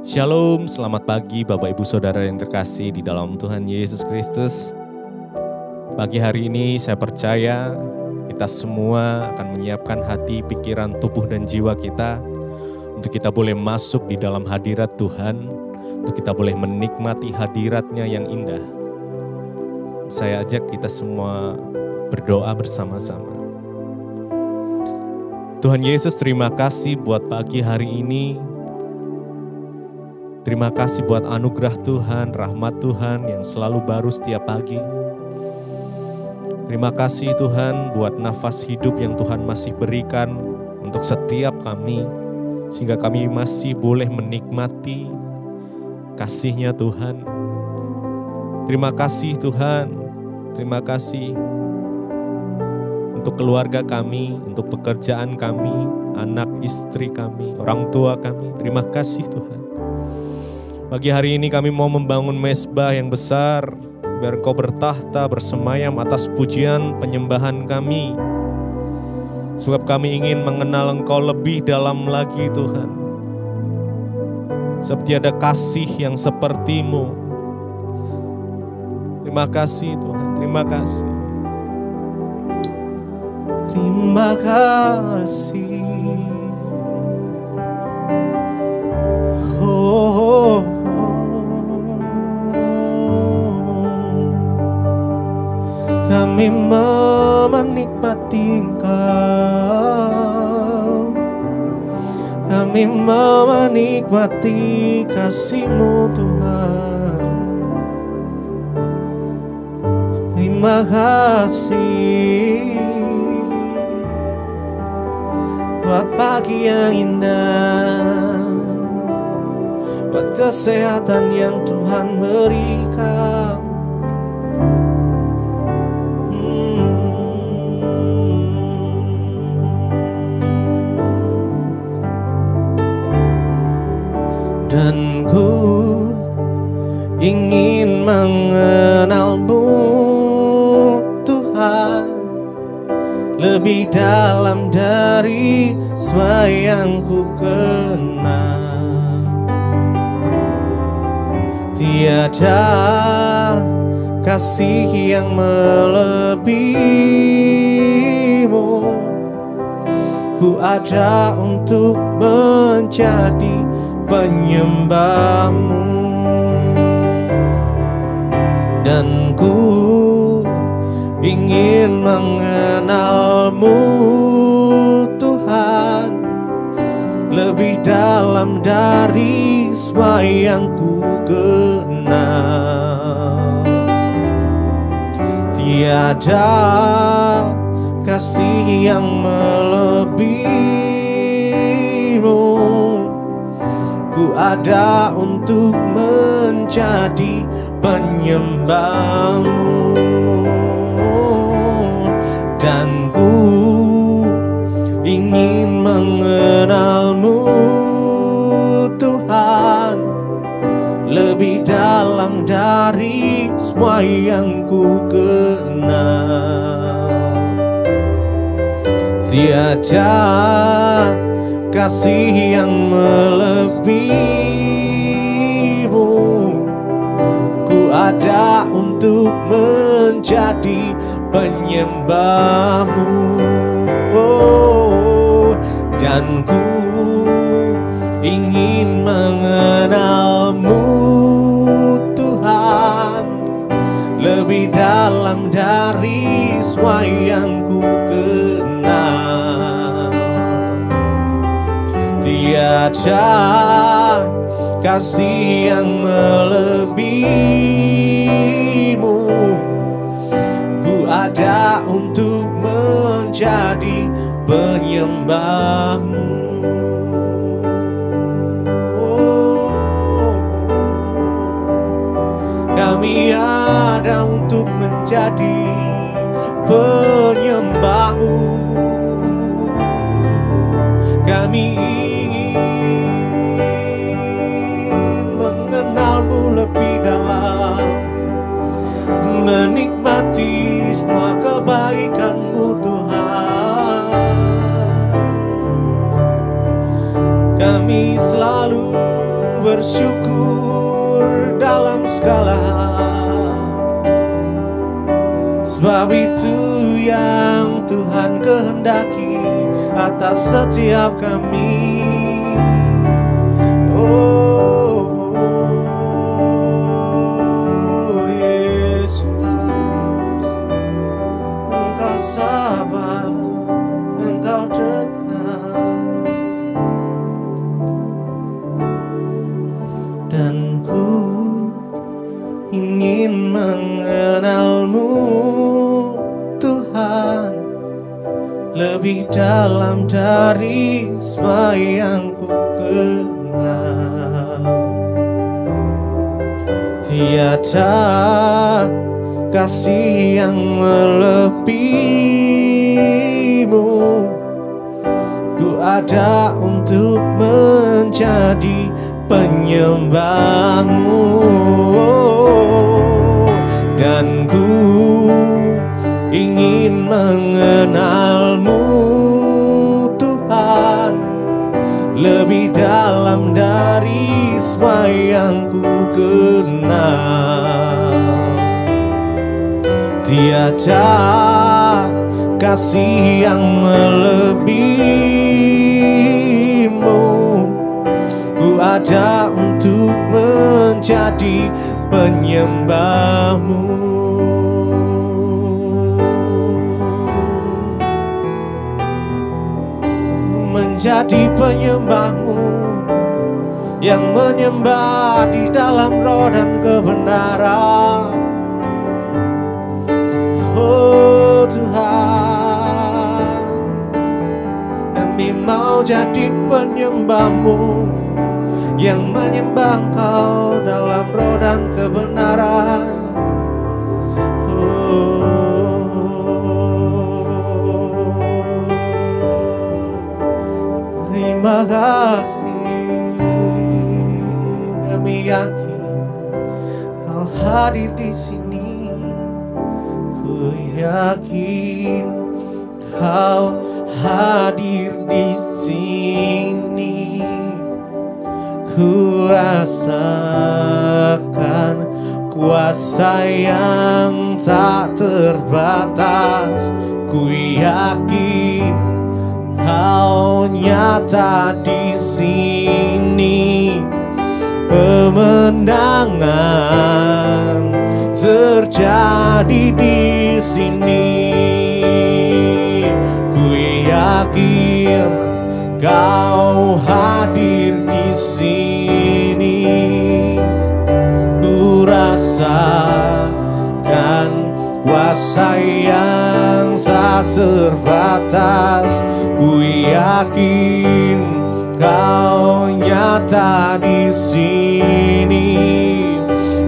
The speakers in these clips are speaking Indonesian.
Shalom, selamat pagi Bapak Ibu Saudara yang terkasih di dalam Tuhan Yesus Kristus. Pagi hari ini saya percaya kita semua akan menyiapkan hati, pikiran, tubuh, dan jiwa kita untuk kita boleh masuk di dalam hadirat Tuhan, untuk kita boleh menikmati hadiratnya yang indah. Saya ajak kita semua berdoa bersama-sama. Tuhan Yesus terima kasih buat pagi hari ini, Terima kasih buat anugerah Tuhan, rahmat Tuhan yang selalu baru setiap pagi. Terima kasih Tuhan buat nafas hidup yang Tuhan masih berikan untuk setiap kami, sehingga kami masih boleh menikmati kasihnya Tuhan. Terima kasih Tuhan, terima kasih untuk keluarga kami, untuk pekerjaan kami, anak istri kami, orang tua kami. Terima kasih Tuhan. Pagi hari ini kami mau membangun mesbah yang besar, biar Engkau bertahta bersemayam atas pujian penyembahan kami. Sebab kami ingin mengenal Engkau lebih dalam lagi Tuhan. Sebab tiada kasih yang sepertimu. Terima kasih Tuhan, terima kasih. Terima kasih. Oh, oh. kami menikmati Engkau Kami menikmati kasih-Mu Tuhan Terima kasih Buat pagi yang indah. Buat kesehatan yang Tuhan berikan. Dan ku ingin mengenalmu lebih dalam dari semua yang ku kenal. Tiada kasih yang melebihimu. Ku ada untuk menjadi penyembahmu. Dan ku ingin mengenalmu Tuhan lebih dalam dari semua yang ku kenal. Tiada kasih yang melebihimu. Ku ada untuk menjadi penyembahmu Dan ku ingin mengenalmu Tuhan. Lebih dalam dari semua yang ku kenal. Tiada kasih yang melebihimu ada untuk menjadi penyembahmu. Oh, Dan ku ingin mengenalmu Tuhan. Lebih dalam dari semua yang ku kenal. Tiada kasih yang melebihimu Ku ada untuk menjadi penyembahmu. Kami ada untuk menjadi bersyukur dalam segala hal. Sebab itu yang Tuhan kehendaki atas setiap kami. Semua yang ku kenal. Tiada kasih yang melebihimu. Ku ada untuk menjadi penyembahmu. Dan ku ingin mengenalmu dalam dari semua yang ku kenal. Tiada kasih yang melebihimu Ku ada untuk menjadi penyembahmu. Menjadi penyembahmu Yang menyembah di dalam roh dan kebenaran. Oh Tuhan Kami mau jadi penyembahmu Yang menyembah Engkau dalam roh dan kebenaran. Oh, Terima kasih yakin Kau hadir di sini Ku yakin kau hadir di sini. Ku rasakan kuasa yang tak terbatas. Ku yakin kau nyata di sini. Pemenangan terjadi di sini. Ku yakin kau hadir di sini. Ku rasakan kuasa yang tak terbatas. Ku yakin kau nyata di sini.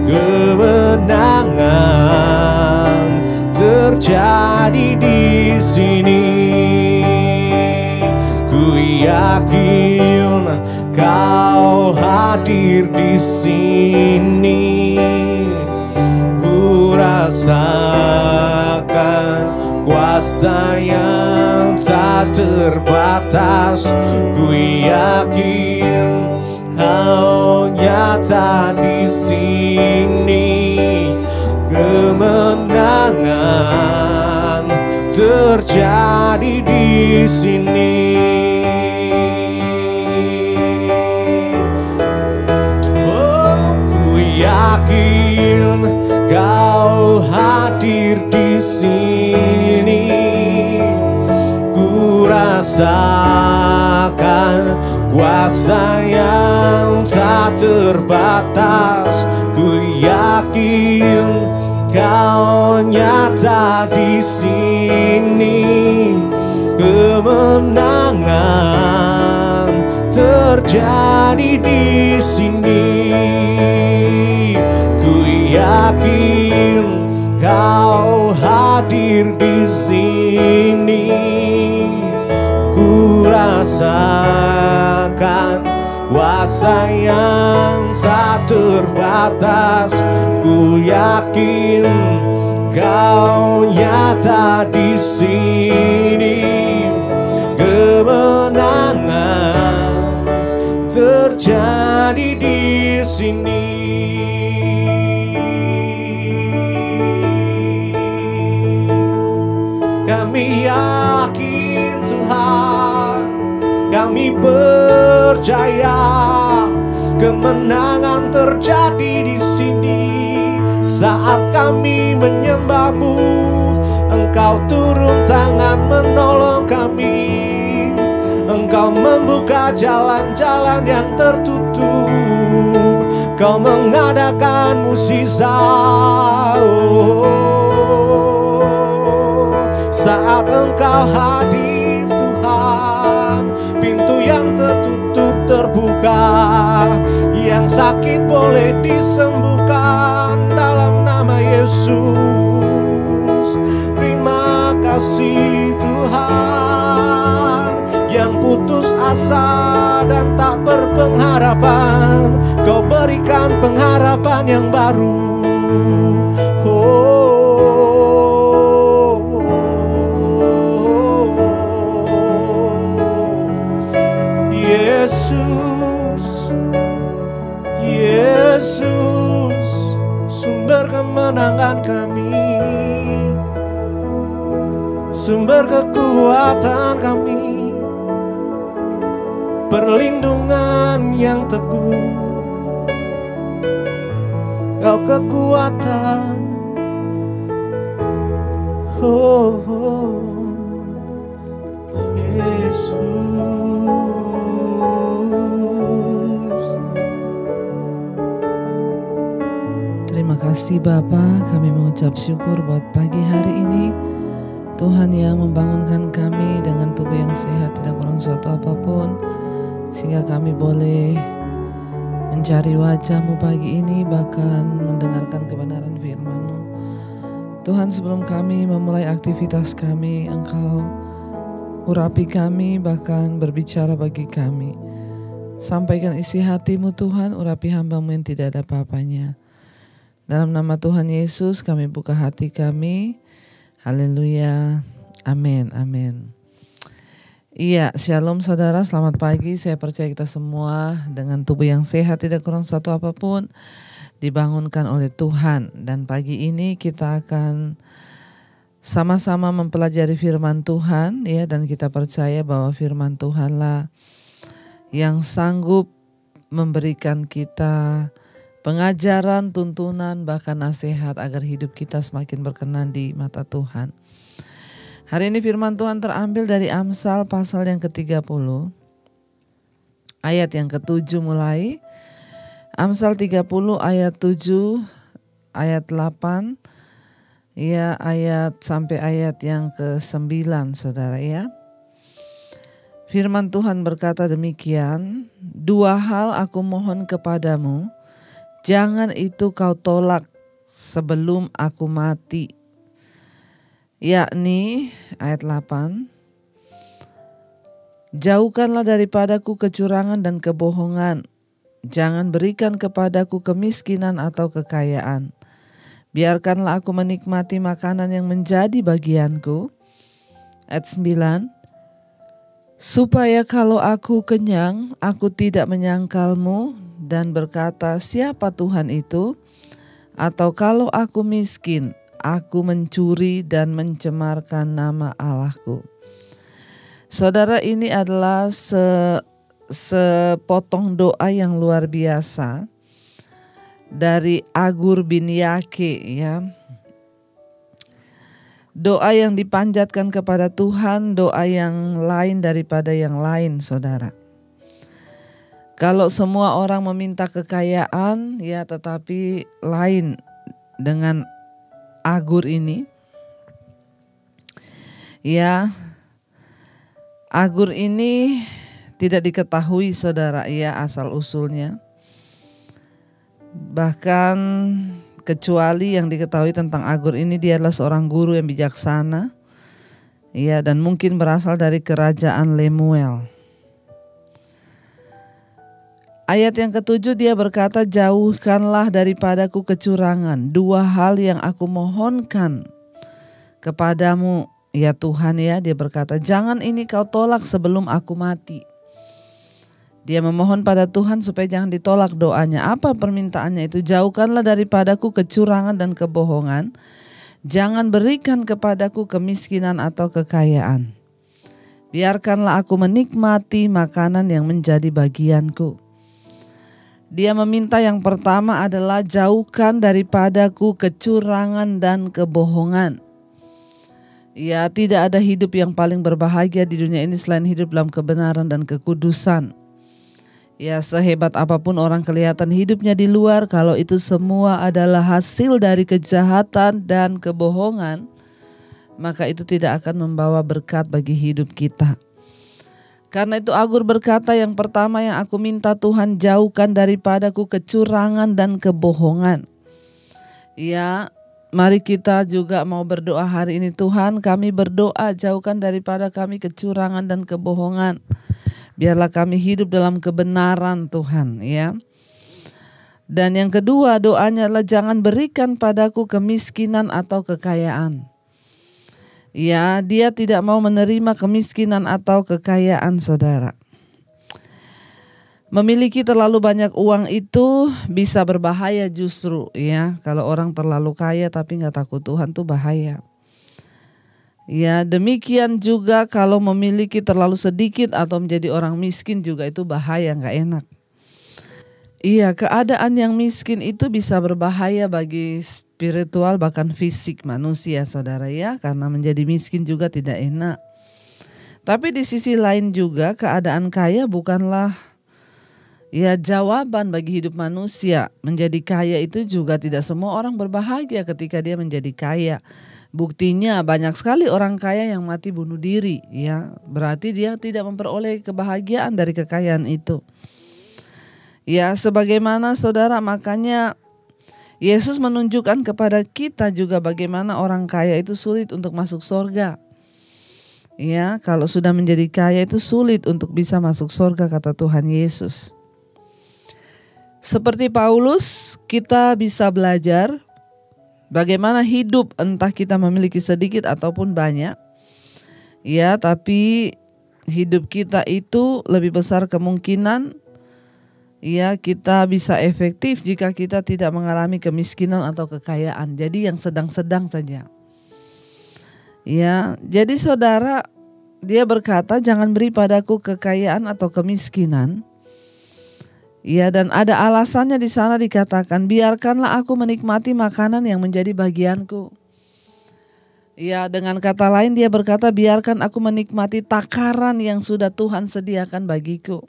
Kemenangan terjadi di sini. Ku yakin kau hadir di sini. Ku rasakan kuasa yang tak terbatas. Ku yakin kau nyata di sini. Kemenangan terjadi di sini. Oh, ku yakin kau hadir di sini. Ku rasakan kuasa yang tak terbatas. Ku yakin kau nyata di sini. Kemenangan terjadi di sini. Yakin kau hadir di sini. Ku rasakan kuasa yang tak terbatas. Ku yakin kau nyata di sini. Kemenangan terjadi di sini. Percaya kemenangan terjadi di sini saat kami menyembahmu. Engkau turun tangan menolong kami. Engkau membuka jalan-jalan yang tertutup Kau mengadakan musisat oh, Saat engkau hadir Yang sakit boleh disembuhkan Dalam nama Yesus. Terima kasih Tuhan yang putus asa dan tak berpengharapan. Kau berikan pengharapan yang baru kami. Sumber kekuatan kami. Perlindungan yang teguh. Kau kekuatan. Oh, oh. Yesus kasih Bapa, kami mengucap syukur buat pagi hari ini. Tuhan yang membangunkan kami dengan tubuh yang sehat, tidak kurang suatu apa pun, sehingga kami boleh mencari wajahmu pagi ini, bahkan mendengarkan kebenaran firman-Mu. Tuhan sebelum kami memulai aktivitas kami, Engkau urapi kami, bahkan berbicara bagi kami. Sampaikan isi hatimu Tuhan, urapi hambamu yang tidak ada apa-apanya. Dalam nama Tuhan Yesus kami buka hati kami. Haleluya. Amin. Amin. Iya, shalom saudara, selamat pagi. Saya percaya kita semua dengan tubuh yang sehat, tidak kurang suatu apa pun, dibangunkan oleh Tuhan. Dan pagi ini kita akan sama-sama mempelajari firman Tuhan ya dan kita percaya bahwa firman Tuhanlah yang sanggup memberikan kita pengajaran, tuntunan, bahkan nasihat agar hidup kita semakin berkenan di mata Tuhan. Hari ini firman Tuhan terambil dari Amsal pasal yang ke-30, ayat yang ke-7 mulai. Amsal 30 ayat 7, ayat 8, ya ayat sampai ayat yang ke-9 saudara ya. Firman Tuhan berkata demikian, dua hal aku mohon kepadamu, Jangan itu kau tolak sebelum aku mati. Yakni ayat 8. Jauhkanlah daripadaku kecurangan dan kebohongan. Jangan berikan kepadaku kemiskinan atau kekayaan. Biarkanlah aku menikmati makanan yang menjadi bagianku. Ayat 9. Supaya kalau aku kenyang, aku tidak menyangkalmu dan berkata, "Siapa Tuhan itu?" Atau kalau aku miskin, aku mencuri dan mencemarkan nama Allahku. Saudara, ini adalah se sepotong doa yang luar biasa dari Agur bin Yake ya. Doa yang dipanjatkan kepada Tuhan, doa yang lain daripada yang lain, Saudara. Kalau semua orang meminta kekayaan, ya, tetapi lain dengan Agur ini, ya, Agur ini tidak diketahui, saudara, ya, asal usulnya. Bahkan kecuali yang diketahui tentang Agur ini, dia adalah seorang guru yang bijaksana, ya, dan mungkin berasal dari kerajaan Lemuel. Ayat yang ketujuh dia berkata, jauhkanlah daripadaku kecurangan. Dua hal yang aku mohonkan kepadamu, ya Tuhan ya. Dia berkata, jangan ini kau tolak sebelum aku mati. Dia memohon pada Tuhan supaya jangan ditolak doanya. Apa permintaannya itu? Jauhkanlah daripadaku kecurangan dan kebohongan. Jangan berikan kepadaku kemiskinan atau kekayaan. Biarkanlah aku menikmati makanan yang menjadi bagianku. Dia meminta yang pertama adalah jauhkan daripadaku kecurangan dan kebohongan. Ya, tidak ada hidup yang paling berbahagia di dunia ini selain hidup dalam kebenaran dan kekudusan. Ya sehebat apa pun orang kelihatan hidupnya di luar kalau itu semua adalah hasil dari kejahatan dan kebohongan maka itu tidak akan membawa berkat bagi hidup kita. Karena itu Agur berkata yang pertama yang aku minta Tuhan jauhkan daripadaku kecurangan dan kebohongan. Ya, mari kita juga mau berdoa hari ini Tuhan kami berdoa jauhkan daripada kami kecurangan dan kebohongan. Biarlah kami hidup dalam kebenaran Tuhan ya. Dan yang kedua doanya adalah jangan berikan padaku kemiskinan atau kekayaan. Ya, dia tidak mau menerima kemiskinan atau kekayaan saudara. Memiliki terlalu banyak uang itu bisa berbahaya justru ya. Kalau orang terlalu kaya tapi nggak takut Tuhan tuh bahaya. Ya, demikian juga kalau memiliki terlalu sedikit atau menjadi orang miskin juga itu bahaya, nggak enak. Iya, keadaan yang miskin itu bisa berbahaya bagi spiritual bahkan fisik manusia, saudara ya, karena menjadi miskin juga tidak enak. Tapi di sisi lain juga keadaan kaya bukanlah ya jawaban bagi hidup manusia. Menjadi kaya itu juga tidak semua orang berbahagia ketika dia menjadi kaya Buktinya banyak sekali orang kaya yang mati bunuh diri, ya. Berarti dia tidak memperoleh kebahagiaan dari kekayaan itu. Ya, sebagaimana saudara makanya Yesus menunjukkan kepada kita juga bagaimana orang kaya itu sulit untuk masuk surga. Ya, kalau sudah menjadi kaya itu sulit untuk bisa masuk surga kata Tuhan Yesus. Seperti Paulus, kita bisa belajar Bagaimana hidup entah kita memiliki sedikit ataupun banyak. Ya, tapi hidup kita itu lebih besar kemungkinan ya kita bisa efektif jika kita tidak mengalami kemiskinan atau kekayaan. Jadi yang sedang-sedang saja. Ya, jadi saudara dia berkata jangan beri padaku kekayaan atau kemiskinan Ya dan ada alasannya di sana dikatakan biarkanlah aku menikmati makanan yang menjadi bagianku. Ya dengan kata lain dia berkata biarkan aku menikmati takaran yang sudah Tuhan sediakan bagiku.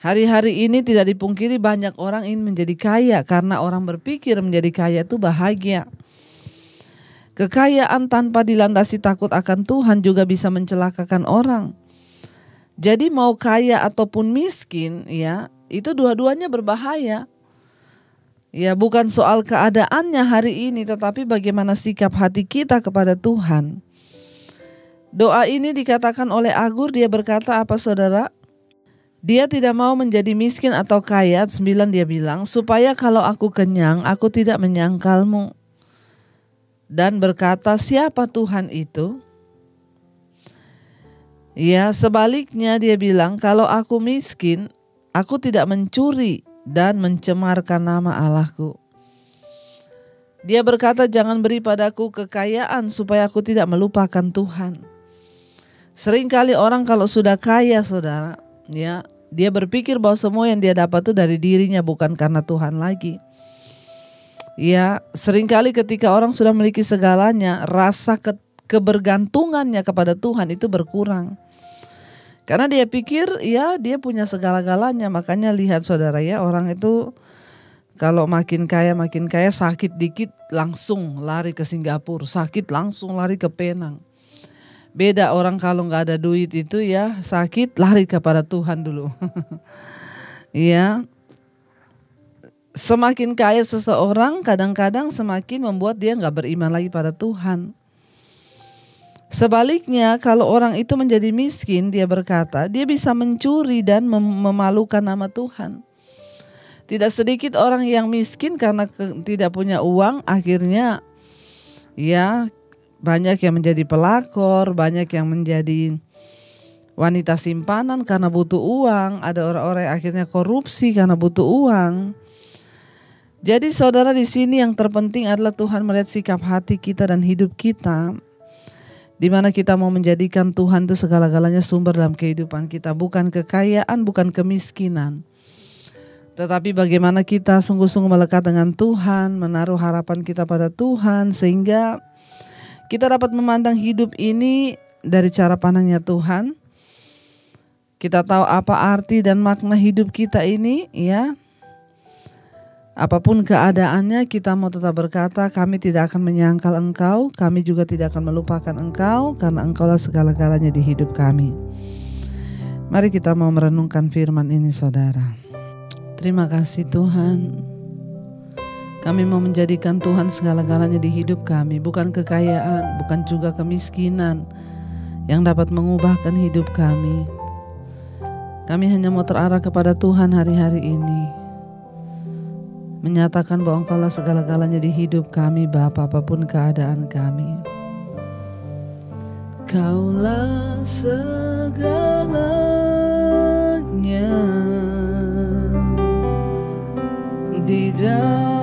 Hari-hari ini tidak dipungkiri banyak orang ingin menjadi kaya karena orang berpikir menjadi kaya itu bahagia. Kekayaan tanpa dilandasi takut akan Tuhan juga bisa mencelakakan orang. Jadi mau kaya ataupun miskin ya itu dua-duanya berbahaya. Ya, bukan soal keadaannya hari ini, tetapi bagaimana sikap hati kita kepada Tuhan. Doa ini dikatakan oleh Agur, dia berkata apa saudara? Dia tidak mau menjadi miskin atau kaya, sembilan dia bilang, supaya kalau aku kenyang, aku tidak menyangkalmu. Dan berkata, siapa Tuhan itu? Ya, sebaliknya dia bilang, kalau aku miskin, Aku tidak mencuri dan mencemarkan nama Allahku. Dia berkata, "Jangan beri padaku kekayaan supaya aku tidak melupakan Tuhan." Seringkali orang kalau sudah kaya, saudara, ya, dia berpikir bahwa semua yang dia dapat itu dari dirinya bukan karena Tuhan lagi. Ya, sering kali ketika orang sudah memiliki segalanya, rasa ke kebergantungannya kepada Tuhan itu berkurang. Karena dia pikir ya dia punya segala-galanya. Makanya lihat saudara ya orang itu kalau makin kaya makin kaya sakit dikit langsung lari ke Singapura. Sakit langsung lari ke Penang. Beda orang kalau nggak ada duit itu ya sakit lari kepada Tuhan dulu. Iya. Semakin kaya seseorang kadang-kadang semakin membuat dia nggak beriman lagi pada Tuhan. Sebaliknya, kalau orang itu menjadi miskin, dia berkata, dia bisa mencuri dan mem memalukan nama Tuhan. Tidak sedikit orang yang miskin karena tidak punya uang, akhirnya ya banyak yang menjadi pelakor, banyak yang menjadi wanita simpanan karena butuh uang, ada orang-orang yang akhirnya korupsi karena butuh uang. Jadi saudara di sini yang terpenting adalah Tuhan melihat sikap hati kita dan hidup kita. Di mana kita mau menjadikan Tuhan itu segala-galanya sumber dalam kehidupan kita. Bukan kekayaan, bukan kemiskinan. Tetapi bagaimana kita sungguh-sungguh melekat dengan Tuhan, menaruh harapan kita pada Tuhan. Sehingga kita dapat memandang hidup ini dari cara pandangnya Tuhan. Kita tahu apa arti dan makna hidup kita ini ya Apa pun keadaannya kita mau tetap berkata kami tidak akan menyangkal engkau, kami juga tidak akan melupakan engkau karena engkaulah segala-galanya di hidup kami. Mari kita mau merenungkan firman ini saudara. Terima kasih Tuhan. Kami mau menjadikan Tuhan segala-galanya di hidup kami, bukan kekayaan, bukan juga kemiskinan yang dapat mengubahkan hidup kami. Kami hanya mau terarah kepada Tuhan hari-hari ini menyatakan bahwa Engkaulah segala-galanya di hidup kami, Bapa, apa pun keadaan kami. Kaulah segalanya di dalam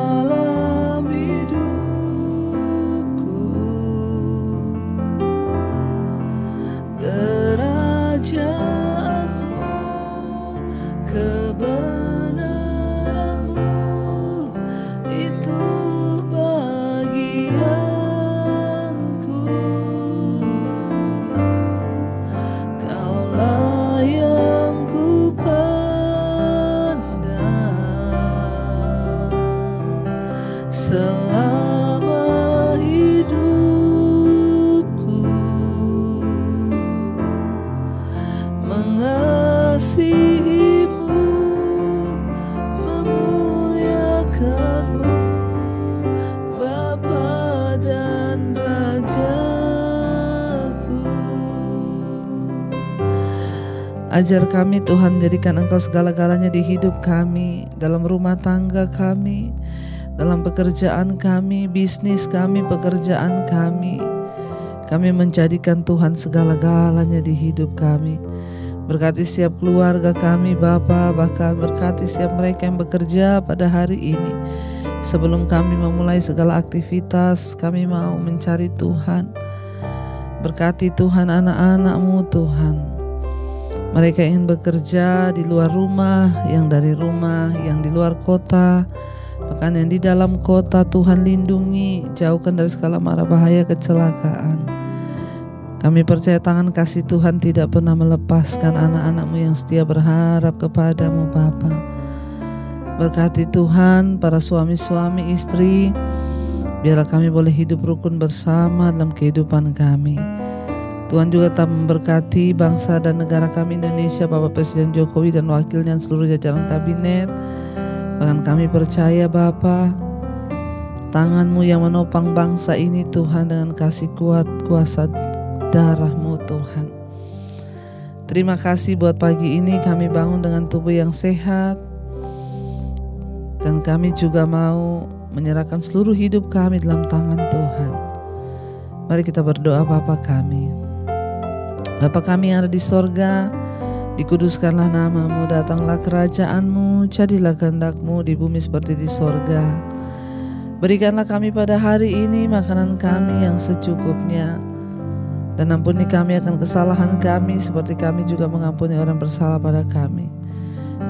Ajar kami Tuhan jadikan Engkau segala-galanya di hidup kami Dalam rumah tangga kami Dalam pekerjaan kami, bisnis kami, pekerjaan kami. Kami menjadikan Tuhan segala-galanya di hidup kami. Berkati setiap keluarga kami Bapa Bahkan berkati setiap mereka yang bekerja pada hari ini. Sebelum kami memulai segala aktivitas Kami mau mencari Tuhan. Berkati Tuhan anak-anakmu Tuhan Mereka ingin bekerja di luar rumah Yang dari rumah, yang di luar kota Bahkan yang di dalam kota Tuhan lindungi Jauhkan dari segala mara bahaya kecelakaan kami percaya tangan kasih Tuhan tidak pernah melepaskan anak-anakmu yang setia berharap kepadamu Bapa. Berkati Tuhan para suami-suami istri, biarlah kami boleh hidup rukun bersama dalam kehidupan kami. Tuhan juga tetap memberkati bangsa dan negara kami Indonesia, Bapak Presiden Jokowi dan wakilnya dan seluruh jajaran kabinet. Bahkan kami percaya Bapa, tanganmu yang menopang bangsa ini Tuhan dengan kasih kuat kuasa darahmu Tuhan. Terima kasih buat pagi ini kami bangun dengan tubuh yang sehat. Dan kami juga mau menyerahkan seluruh hidup kami dalam tangan Tuhan. Mari kita berdoa Bapa kami. Bapa kami yang ada di sorga, dikuduskanlah namamu, datanglah kerajaanmu, jadilah kehendakmu di bumi seperti di sorga. Berikanlah kami pada hari ini makanan kami yang secukupnya, dan ampuni kami akan kesalahan kami seperti kami juga mengampuni orang bersalah pada kami.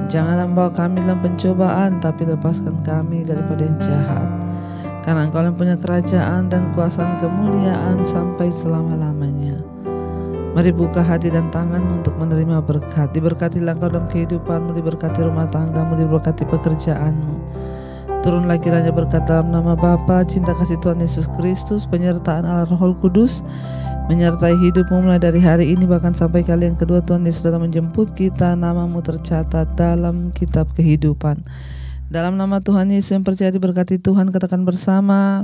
Jangan membawa kami dalam pencobaan, tapi lepaskan kami daripada yang jahat. Karena engkau yang punya kerajaan dan kuasa kemuliaan sampai selama-lamanya. Mari buka hati dan tanganmu untuk menerima berkat. Diberkati engkau dalam kehidupanmu, diberkati rumah tanggamu, diberkati pekerjaanmu. Turunlah kiranya berkat dalam nama Bapa, cinta kasih Tuhan Yesus Kristus, penyertaan Allah Roh Kudus, menyertai hidupmu mulai dari hari ini bahkan sampai kali yang kedua Tuhan Yesus datang menjemput kita namamu tercatat dalam kitab kehidupan dalam nama Tuhan Yesus yang percaya diberkati Tuhan katakan bersama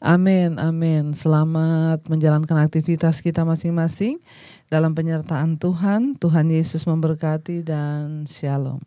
amin amin. Selamat menjalankan aktivitas kita masing-masing dalam penyertaan Tuhan. Tuhan Yesus memberkati dan shalom